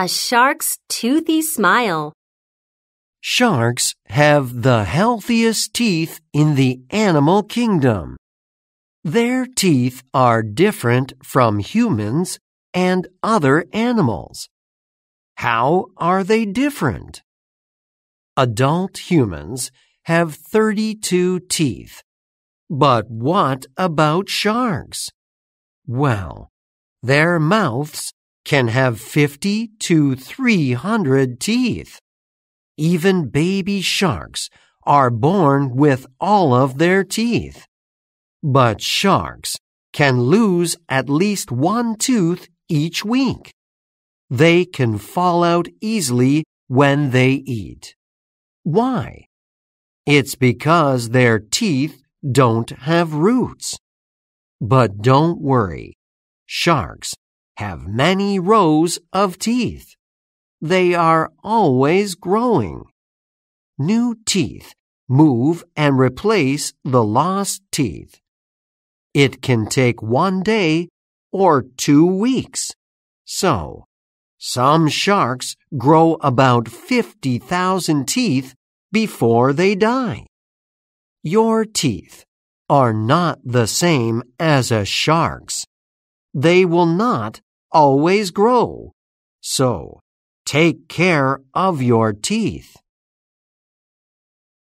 A shark's toothy smile. Sharks have the healthiest teeth in the animal kingdom. Their teeth are different from humans and other animals. How are they different? Adult humans have 32 teeth. But what about sharks? Well, their mouths can have 50 to 300 teeth. Even baby sharks are born with all of their teeth. But sharks can lose at least one tooth each week. They can fall out easily when they eat. Why? It's because their teeth don't have roots. But don't worry. Sharks have many rows of teeth. They are always growing. New teeth move and replace the lost teeth. It can take one day or two weeks. So, some sharks grow about 50,000 teeth before they die. Your teeth are not the same as a shark's. They will not always grow. So, take care of your teeth.